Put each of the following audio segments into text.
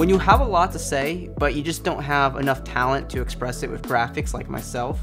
when you have a lot to say, but you just don't have enough talent to express it with graphics like myself,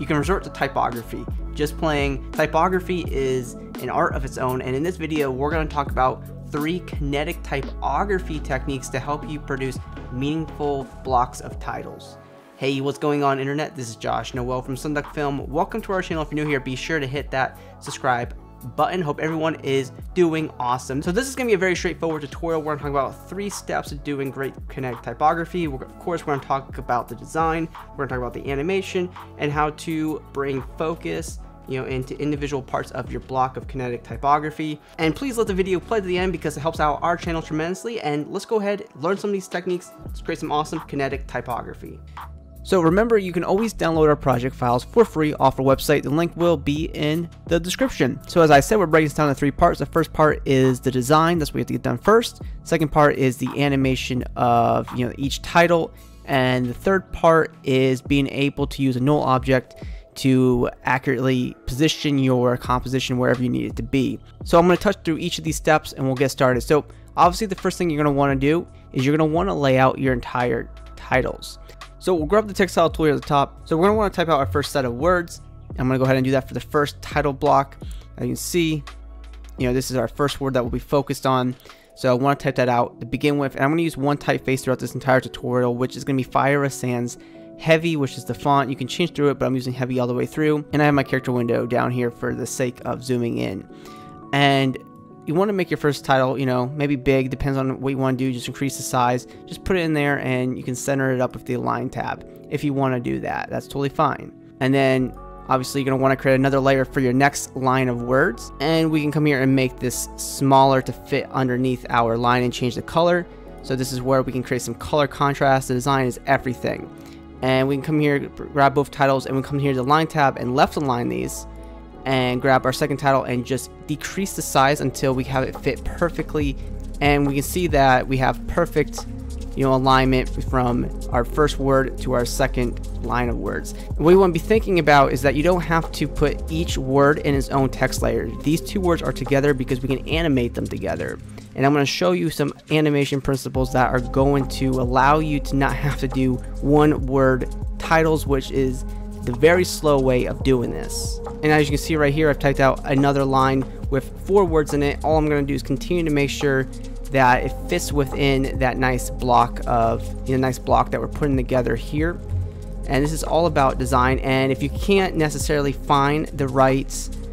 you can resort to typography. Just playing typography is an art of its own, and in this video, we're going to talk about three kinetic typography techniques to help you produce meaningful blocks of titles. Hey, what's going on internet? This is Josh Noel from Sonduck Film. Welcome to our channel. If you're new here, be sure to hit that subscribe button. Hope everyone is doing awesome. So this is going to be a very straightforward tutorial. We're to talk about three steps of doing great kinetic typography. We're, of course, we're going to talk about the design. We're going to talk about the animation and how to bring focus you know, into individual parts of your block of kinetic typography. And please let the video play to the end because it helps out our channel tremendously. And let's go ahead, learn some of these techniques, let's create some awesome kinetic typography. So remember, you can always download our project files for free off our website. The link will be in the description. So as I said, we're breaking this down into three parts. The first part is the design. That's what we have to get done first. Second part is the animation of you know each title. And the third part is being able to use a null object to accurately position your composition wherever you need it to be. So I'm going to touch through each of these steps and we'll get started. So obviously the first thing you're going to want to do is you're going to want to lay out your entire titles. So we'll grab the textile tool here at the top. So we're gonna wanna type out our first set of words. I'm gonna go ahead and do that for the first title block. As you can see, you know, this is our first word that we'll be focused on. So I wanna type that out to begin with. And I'm gonna use one typeface throughout this entire tutorial, which is gonna be Fira Sans Heavy, which is the font. You can change through it, but I'm using heavy all the way through. And I have my character window down here for the sake of zooming in. And you want to make your first title, you know, maybe big, depends on what you want to do, just increase the size. Just put it in there and you can center it up with the align tab if you want to do that. That's totally fine. And then obviously you're going to want to create another layer for your next line of words. And we can come here and make this smaller to fit underneath our line and change the color. So this is where we can create some color contrast. The design is everything. And we can come here, grab both titles, and we come here to the line tab and left align these and grab our second title and just decrease the size until we have it fit perfectly. And we can see that we have perfect you know alignment from our first word to our second line of words. What we want to be thinking about is that you don't have to put each word in its own text layer. These two words are together because we can animate them together. And I'm going to show you some animation principles that are going to allow you to not have to do one word titles which is the very slow way of doing this. And as you can see right here, I've typed out another line with four words in it. All I'm going to do is continue to make sure that it fits within that nice block of, you know, nice block that we're putting together here. And this is all about design. And if you can't necessarily find the right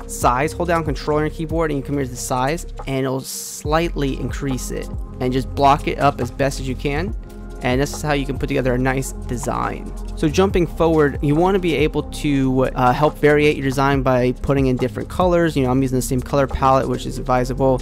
size, hold down control on your keyboard and you come here to the size and it'll slightly increase it and just block it up as best as you can and this is how you can put together a nice design. So jumping forward, you want to be able to uh, help variate your design by putting in different colors. You know, I'm using the same color palette, which is advisable,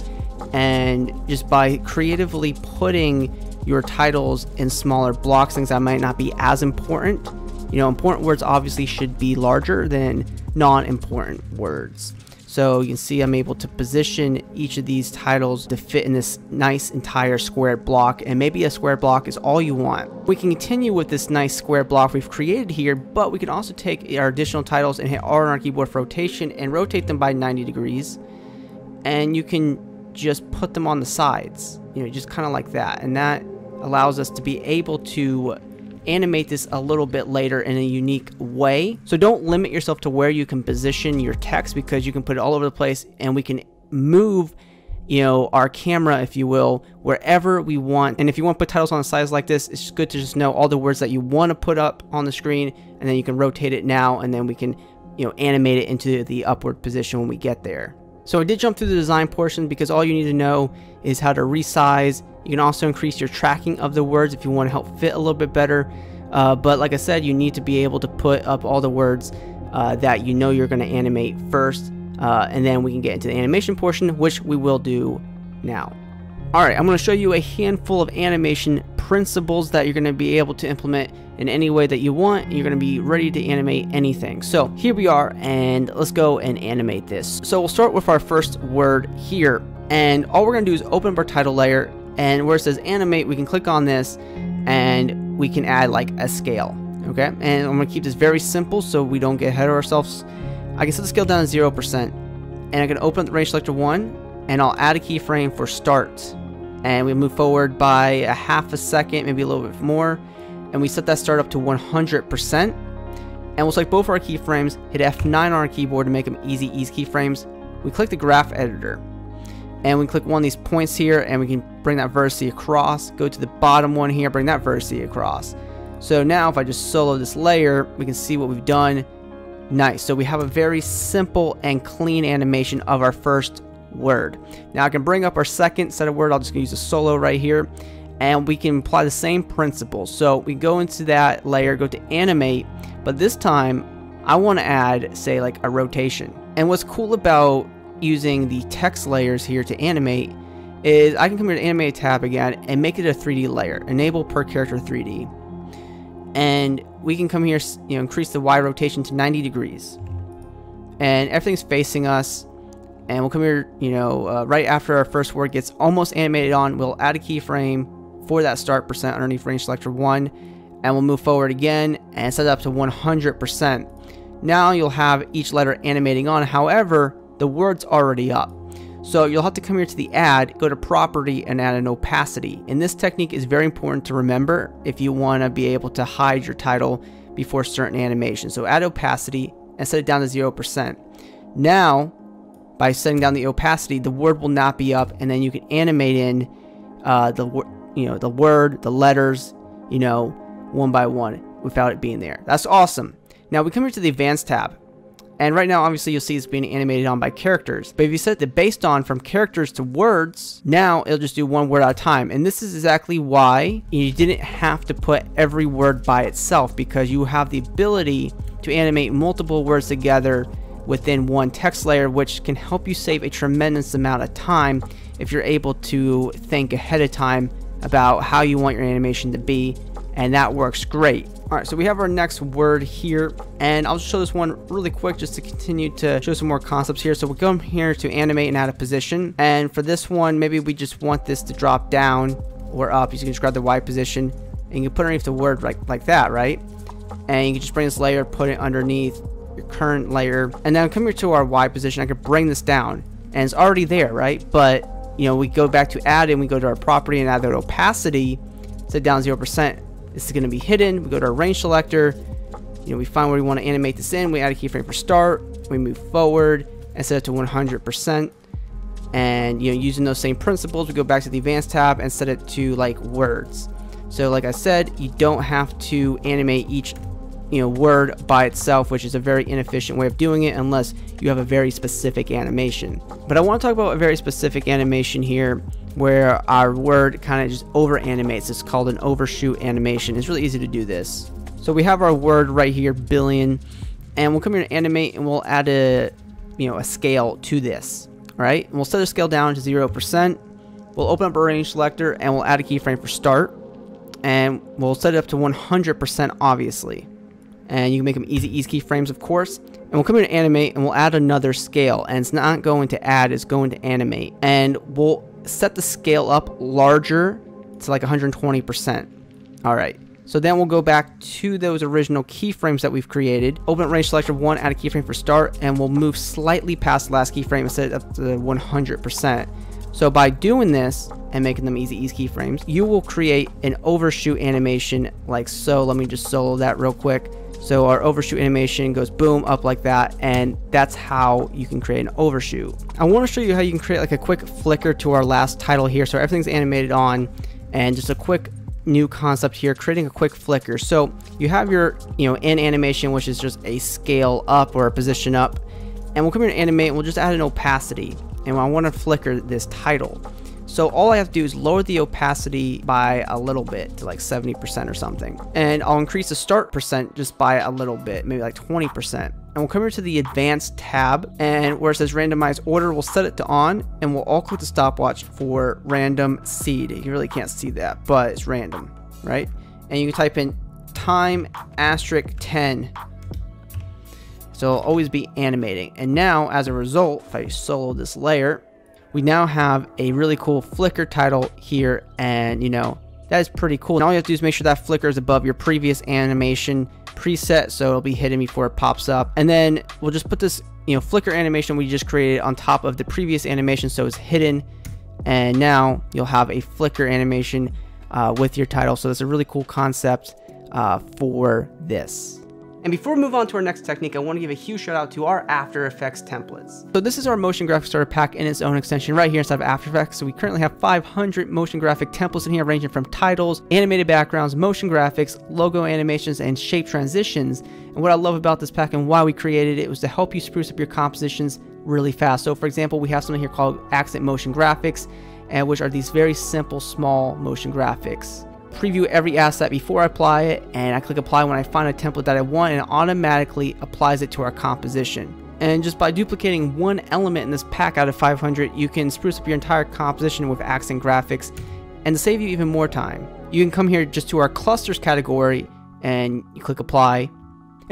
and just by creatively putting your titles in smaller blocks, things that might not be as important. You know, important words obviously should be larger than non-important words. So you can see I'm able to position each of these titles to fit in this nice entire square block and maybe a square block is all you want. We can continue with this nice square block we've created here, but we can also take our additional titles and hit R on our keyboard for rotation and rotate them by 90 degrees. And you can just put them on the sides, you know, just kind of like that. And that allows us to be able to animate this a little bit later in a unique way. So don't limit yourself to where you can position your text because you can put it all over the place and we can move you know, our camera, if you will, wherever we want. And if you want to put titles on a size like this, it's good to just know all the words that you want to put up on the screen, and then you can rotate it now, and then we can, you know, animate it into the upward position when we get there. So I did jump through the design portion because all you need to know is how to resize. You can also increase your tracking of the words if you want to help fit a little bit better. Uh, but like I said, you need to be able to put up all the words uh, that you know you're going to animate first. Uh, and then we can get into the animation portion, which we will do now. Alright, I'm going to show you a handful of animation principles that you're going to be able to implement in any way that you want. You're going to be ready to animate anything. So here we are, and let's go and animate this. So we'll start with our first word here. And all we're to do is open up our title layer, and where it says animate, we can click on this, and we can add like a scale. Okay, and I'm to keep this very simple so we don't get ahead of ourselves. I can set the scale down to 0%, and I can open up the range selector 1, and I'll add a keyframe for start and we move forward by a half a second, maybe a little bit more, and we set that start up to 100%. And we'll select both of our keyframes, hit F9 on our keyboard to make them easy ease keyframes. We click the graph editor, and we click one of these points here, and we can bring that vertice across. Go to the bottom one here, bring that vertice across. So now if I just solo this layer, we can see what we've done. Nice. So we have a very simple and clean animation of our first word. Now I can bring up our second set of word. I'll just use a solo right here and we can apply the same principles. So we go into that layer, go to animate, but this time I want to add say like a rotation. And what's cool about using the text layers here to animate is I can come here to animate tab again and make it a 3D layer, enable per character 3D. And we can come here, you know, increase the Y rotation to 90 degrees. And everything's facing us and we'll come here, you know, uh, right after our first word gets almost animated on, we'll add a keyframe for that start percent underneath range selector 1, and we'll move forward again and set it up to 100%. Now you'll have each letter animating on, however, the word's already up. So you'll have to come here to the add, go to property and add an opacity. And this technique is very important to remember if you want to be able to hide your title before certain animations. So add opacity and set it down to 0%. Now by setting down the opacity, the word will not be up, and then you can animate in uh, the you know the word, the letters, you know, one by one without it being there. That's awesome. Now we come here to the advanced tab. And right now, obviously, you'll see it's being animated on by characters. But if you set the based on from characters to words, now it'll just do one word at a time. And this is exactly why you didn't have to put every word by itself because you have the ability to animate multiple words together within one text layer, which can help you save a tremendous amount of time if you're able to think ahead of time about how you want your animation to be, and that works great. All right, so we have our next word here, and I'll show this one really quick just to continue to show some more concepts here. So we'll come here to animate and add a position, and for this one, maybe we just want this to drop down or up. You can just grab the Y position, and you can put underneath the word like, like that, right? And you can just bring this layer, put it underneath, your current layer, and then come here to our Y position. I could bring this down, and it's already there, right? But you know, we go back to add and we go to our property and add the opacity, set down 0%. This is going to be hidden. We go to our range selector. You know, we find where we want to animate this in. We add a keyframe for start. We move forward and set it to 100%. And you know, using those same principles, we go back to the advanced tab and set it to like words. So like I said, you don't have to animate each you know word by itself which is a very inefficient way of doing it unless you have a very specific animation but I want to talk about a very specific animation here where our word kind of just over animates it's called an overshoot animation. It's really easy to do this. So we have our word right here billion and we'll come here and animate and we'll add a you know a scale to this right and we'll set the scale down to zero percent. We'll open up our range selector and we'll add a keyframe for start. And we'll set it up to 100% obviously. And you can make them easy ease keyframes of course. And we'll come here to animate and we'll add another scale. And it's not going to add it's going to animate. And we'll set the scale up larger to like 120% all right so then we'll go back to those original keyframes that we've created. Open range selector 1 add a keyframe for start and we'll move slightly past the last keyframe and set it up to 100% so by doing this and making them easy ease keyframes you will create an overshoot animation like so. Let me just solo that real quick so our overshoot animation goes boom up like that and that's how you can create an overshoot. I want to show you how you can create like a quick flicker to our last title here. So everything's animated on and just a quick new concept here creating a quick flicker. So you have your you know in animation which is just a scale up or a position up and we'll come here and animate and we'll just add an opacity and I want to flicker this title. So all I have to do is lower the opacity by a little bit to like 70% or something. And I'll increase the start percent just by a little bit, maybe like 20%. And we'll come here to the advanced tab and where it says randomize order, we'll set it to on and we'll all click the stopwatch for random seed. You really can't see that, but it's random, right? And you can type in time asterisk 10 so it'll always be animating. And now, as a result, if I solo this layer, we now have a really cool flicker title here and you know that is pretty cool and all you have to do is make sure that flicker is above your previous animation preset so it'll be hidden before it pops up and then we'll just put this you know flicker animation we just created on top of the previous animation so it's hidden and now you'll have a flicker animation uh, with your title. So that's a really cool concept uh, for this. And before we move on to our next technique, I want to give a huge shout out to our After Effects templates. So this is our motion graphic starter pack in its own extension right here inside of After Effects. So we currently have 500 motion graphic templates in here ranging from titles, animated backgrounds, motion graphics, logo animations, and shape transitions. And what I love about this pack and why we created it was to help you spruce up your compositions really fast. So for example, we have something here called Accent Motion Graphics, and which are these very simple, small motion graphics preview every asset before I apply it, and I click apply when I find a template that I want, and it automatically applies it to our composition. And just by duplicating one element in this pack out of 500, you can spruce up your entire composition with accent graphics, and to save you even more time, you can come here just to our clusters category, and you click apply,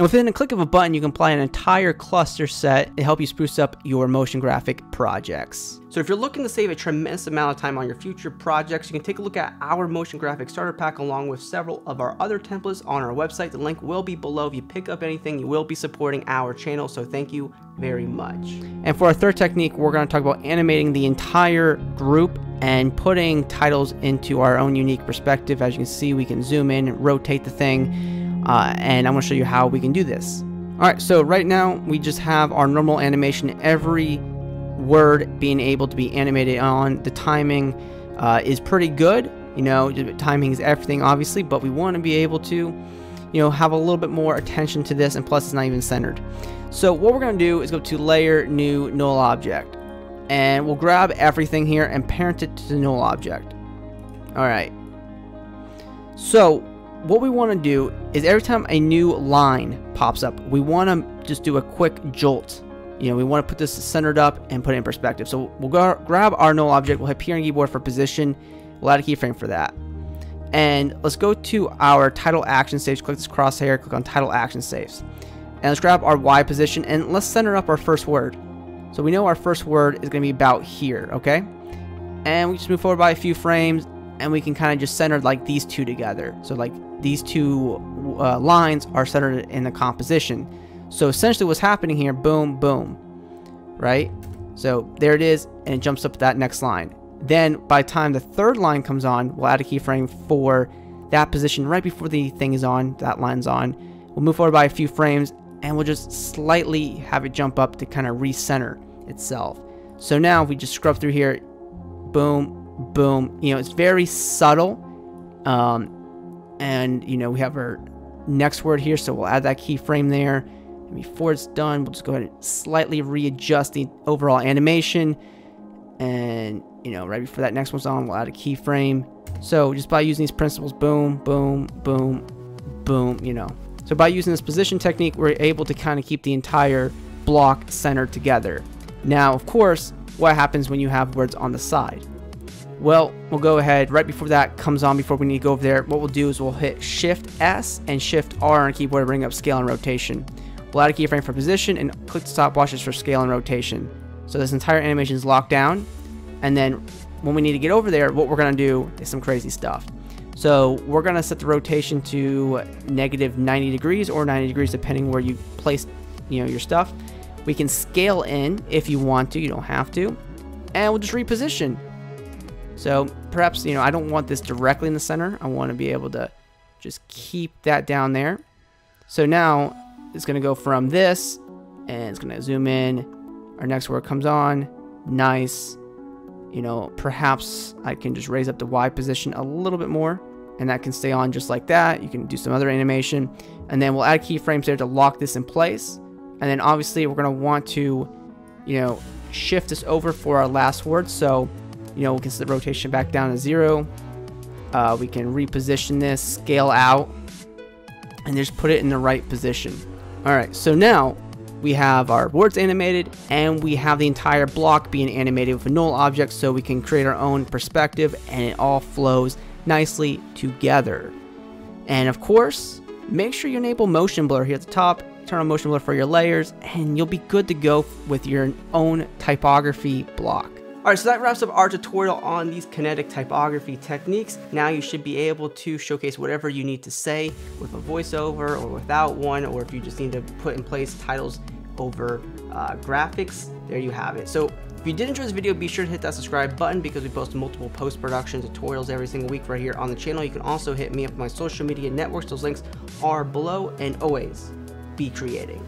and within a click of a button, you can apply an entire cluster set to help you spruce up your motion graphic projects. So if you're looking to save a tremendous amount of time on your future projects, you can take a look at our motion graphic starter pack along with several of our other templates on our website. The link will be below. If you pick up anything, you will be supporting our channel. So thank you very much. And for our third technique, we're going to talk about animating the entire group and putting titles into our own unique perspective. As you can see, we can zoom in, and rotate the thing, uh, and I'm going to show you how we can do this. Alright, so right now we just have our normal animation, every word being able to be animated on. The timing uh, is pretty good, you know, timing is everything obviously, but we want to be able to, you know, have a little bit more attention to this and plus it's not even centered. So what we're going to do is go to layer, new, null object. And we'll grab everything here and parent it to the null object. Alright. So what we want to do is every time a new line pops up, we want to just do a quick jolt. You know, we want to put this centered up and put it in perspective. So we'll go grab our null object, we'll hit P on the keyboard for position, we'll add a keyframe for that. And let's go to our title action saves, click this crosshair, click on title action saves. And let's grab our Y position and let's center up our first word. So we know our first word is going to be about here, okay? And we just move forward by a few frames and we can kind of just center like these two together. So like these two uh, lines are centered in the composition. So essentially what's happening here, boom, boom, right? So there it is, and it jumps up to that next line. Then by the time the third line comes on, we'll add a keyframe for that position right before the thing is on, that line's on. We'll move forward by a few frames, and we'll just slightly have it jump up to kind of recenter itself. So now if we just scrub through here, boom, boom. You know, it's very subtle. Um, and, you know, we have our next word here, so we'll add that keyframe there. And before it's done, we'll just go ahead and slightly readjust the overall animation. And, you know, right before that next one's on, we'll add a keyframe. So just by using these principles, boom, boom, boom, boom, you know. So by using this position technique, we're able to kind of keep the entire block centered together. Now, of course, what happens when you have words on the side? Well, we'll go ahead, right before that comes on, before we need to go over there, what we'll do is we'll hit Shift S and Shift R on keyboard to bring up scale and rotation. We'll add a keyframe for position and click the stopwatches for scale and rotation. So this entire animation is locked down. And then when we need to get over there, what we're going to do is some crazy stuff. So we're going to set the rotation to negative 90 degrees or 90 degrees depending where you place you know, your stuff. We can scale in if you want to, you don't have to. And we'll just reposition. So perhaps, you know, I don't want this directly in the center. I want to be able to just keep that down there. So now it's going to go from this and it's going to zoom in. Our next word comes on. Nice. You know, perhaps I can just raise up the Y position a little bit more and that can stay on just like that. You can do some other animation and then we'll add keyframes there to lock this in place. And then obviously we're going to want to, you know, shift this over for our last word. So you know, we can set the rotation back down to zero. Uh, we can reposition this, scale out, and just put it in the right position. All right, so now we have our words animated and we have the entire block being animated with a null object so we can create our own perspective and it all flows nicely together. And of course, make sure you enable motion blur here at the top, turn on motion blur for your layers, and you'll be good to go with your own typography block. Alright, so that wraps up our tutorial on these kinetic typography techniques. Now you should be able to showcase whatever you need to say with a voiceover or without one, or if you just need to put in place titles over uh, graphics, there you have it. So If you did enjoy this video, be sure to hit that subscribe button because we post multiple post-production tutorials every single week right here on the channel. You can also hit me up on my social media networks. Those links are below and always be creating.